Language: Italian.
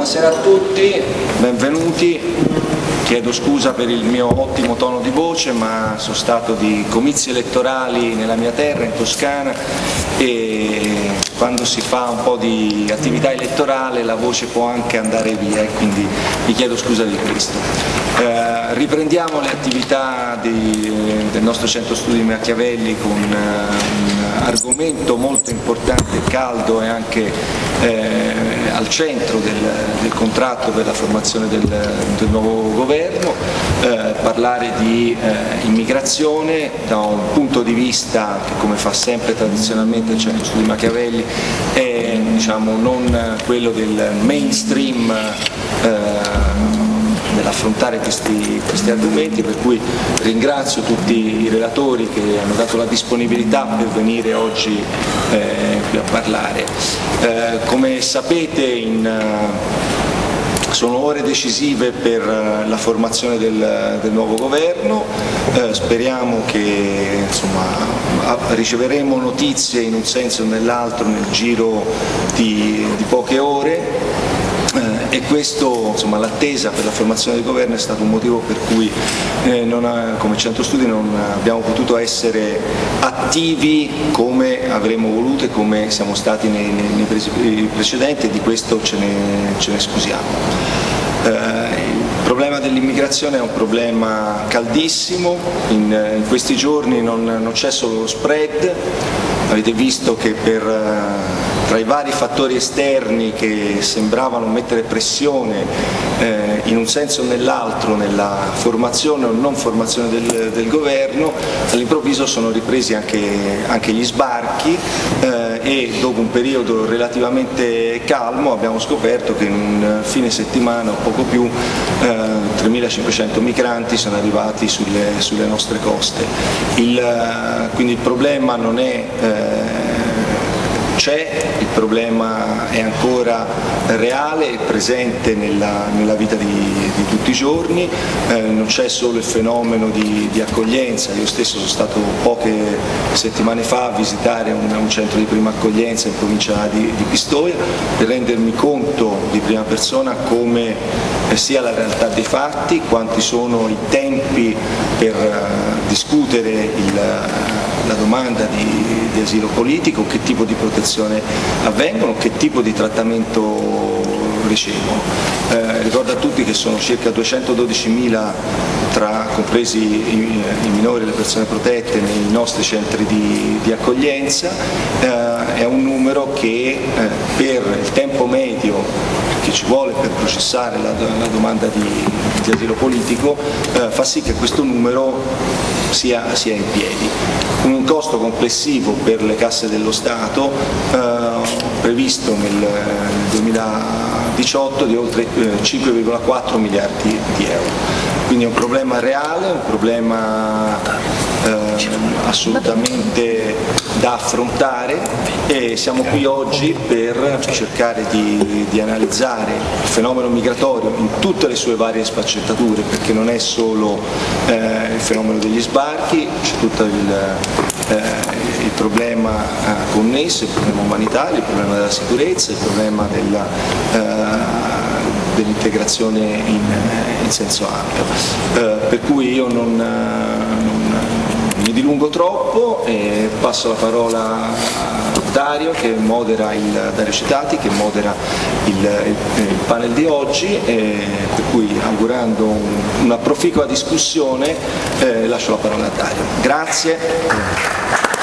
buonasera a tutti, benvenuti. Chiedo scusa per il mio ottimo tono di voce, ma sono stato di comizi elettorali nella mia terra, in Toscana, e quando si fa un po' di attività elettorale la voce può anche andare via e quindi vi chiedo scusa di questo. Eh, riprendiamo le attività di, del nostro centro studi Machiavelli con uh, un argomento molto importante, caldo e anche eh, al centro del, del, contratto per la formazione del, del nuovo governo, eh, parlare di eh, immigrazione da un punto di vista che come fa sempre tradizionalmente il centro studi Machiavelli è diciamo, non quello del mainstream eh, nell'affrontare questi, questi, argomenti, per cui ringrazio tutti i relatori che hanno dato la disponibilità per venire oggi eh, qui a parlare. Eh, come sapete in, uh, sono ore decisive per uh, la formazione del, del nuovo governo, eh, speriamo che insomma, riceveremo notizie in un senso o nell'altro nel giro di, di poche ore eh, e questo, l'attesa per la formazione del governo è stato un motivo per cui eh, ha, come centro studi non abbiamo potuto essere attivi come avremmo voluto e come siamo stati nei, nei, nei precedenti e di questo ce ne, ce ne scusiamo. Eh, il problema dell'immigrazione è un problema caldissimo, in, in questi giorni non, non c'è solo lo spread, avete visto che per eh, tra i vari fattori esterni che sembravano mettere pressione eh, in un senso o nell'altro nella formazione o non formazione del, del governo, all'improvviso sono ripresi anche, anche gli sbarchi eh, e dopo un periodo relativamente calmo abbiamo scoperto che in un fine settimana o poco più eh, 3.500 migranti sono arrivati sulle, sulle nostre coste. Il, eh, quindi il problema non è eh, c'è, il problema è ancora reale e presente nella, nella vita di, di, tutti i giorni, eh, non c'è solo il fenomeno di, di, accoglienza, io stesso sono stato poche settimane fa a visitare un, un centro di prima accoglienza in provincia di, di Pistoia per rendermi conto di prima persona come sia la realtà dei fatti, quanti sono i tempi per uh, discutere il, la domanda di, di asilo politico, che tipo di protezione avvengono, che tipo di trattamento ricevono. Eh, ricordo a tutti che sono circa 212.000 tra compresi i, i, minori e le persone protette nei nostri centri di, di accoglienza, eh, è un numero che eh, per il tempo medio che ci vuole per processare la, la domanda di, di, asilo politico eh, fa sì che questo numero sia, sia in piedi. Un costo complessivo per le casse dello Stato eh, previsto nel, nel, 2018 di oltre eh, 5,4 miliardi di euro. Quindi è un problema reale, un problema eh, assolutamente da affrontare e siamo qui oggi per cercare di, di, analizzare il fenomeno migratorio in tutte le sue varie sfaccettature perché non è solo eh, il fenomeno degli sbarchi, c'è tutto il, eh, il problema eh, connesso, il problema umanitario, il problema della sicurezza, il problema della eh, dell'integrazione in, in, senso ampio. Eh, per cui io non, non, mi dilungo troppo e passo la parola a Dario che modera il, Dario Citati che modera il, il, il panel di oggi e per cui augurando un, una proficua discussione eh, lascio la parola a Dario. Grazie.